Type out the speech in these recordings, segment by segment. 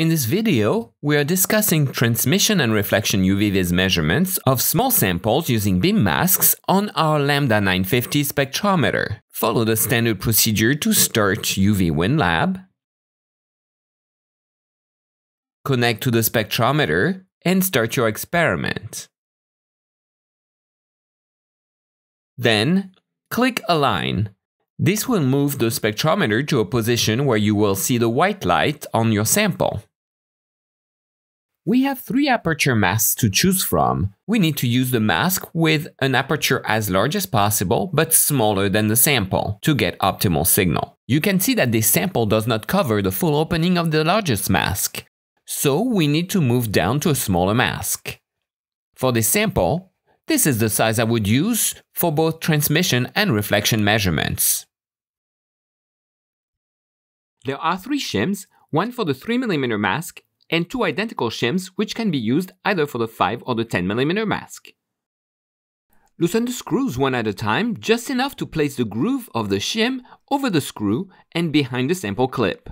In this video, we are discussing transmission and reflection UV-Vis measurements of small samples using beam masks on our Lambda 950 spectrometer. Follow the standard procedure to start UV WinLab. Connect to the spectrometer and start your experiment. Then, click Align. This will move the spectrometer to a position where you will see the white light on your sample. We have three aperture masks to choose from. We need to use the mask with an aperture as large as possible but smaller than the sample to get optimal signal. You can see that this sample does not cover the full opening of the largest mask, so we need to move down to a smaller mask. For this sample, this is the size I would use for both transmission and reflection measurements. There are three shims, one for the 3mm mask and two identical shims which can be used either for the 5 or the 10mm mask. Loosen the screws one at a time, just enough to place the groove of the shim over the screw and behind the sample clip.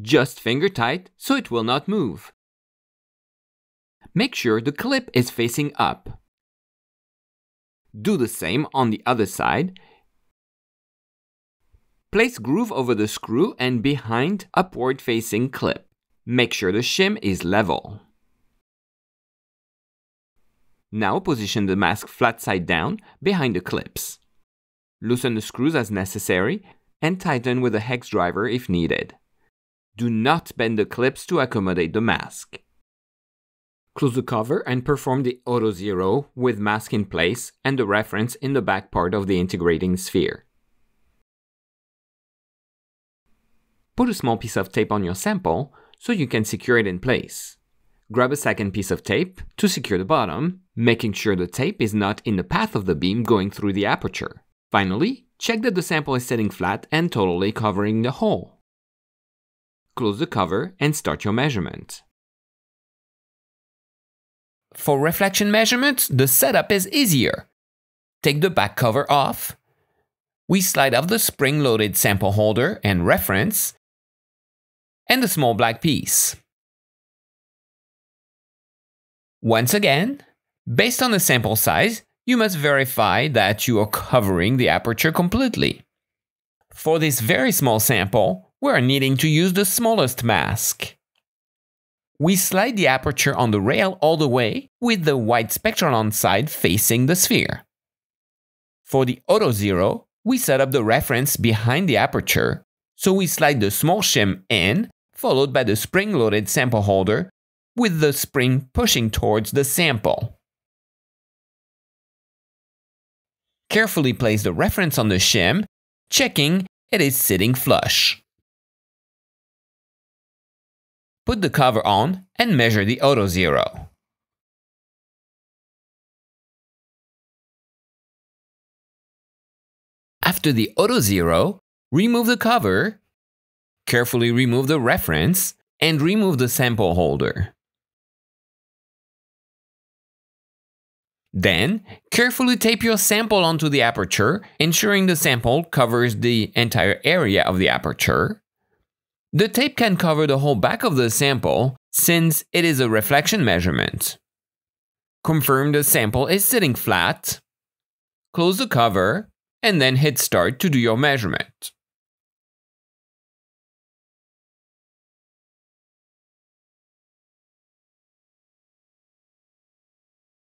Just finger tight so it will not move. Make sure the clip is facing up. Do the same on the other side. Place groove over the screw and behind upward facing clip. Make sure the shim is level. Now position the mask flat side down behind the clips. Loosen the screws as necessary and tighten with a hex driver if needed. Do not bend the clips to accommodate the mask. Close the cover and perform the auto zero with mask in place and the reference in the back part of the integrating sphere. Put a small piece of tape on your sample so you can secure it in place. Grab a second piece of tape to secure the bottom, making sure the tape is not in the path of the beam going through the aperture. Finally, check that the sample is sitting flat and totally covering the hole. Close the cover and start your measurement. For reflection measurements, the setup is easier. Take the back cover off. We slide off the spring-loaded sample holder and reference, and the small black piece. Once again, based on the sample size, you must verify that you are covering the aperture completely. For this very small sample, we are needing to use the smallest mask. We slide the aperture on the rail all the way with the white spectralon side facing the sphere. For the auto zero, we set up the reference behind the aperture, so we slide the small shim in, followed by the spring-loaded sample holder, with the spring pushing towards the sample. Carefully place the reference on the shim, checking it is sitting flush. Put the cover on and measure the auto zero. After the auto zero, remove the cover, carefully remove the reference, and remove the sample holder. Then, carefully tape your sample onto the aperture, ensuring the sample covers the entire area of the aperture. The tape can cover the whole back of the sample since it is a reflection measurement. Confirm the sample is sitting flat, close the cover, and then hit start to do your measurement.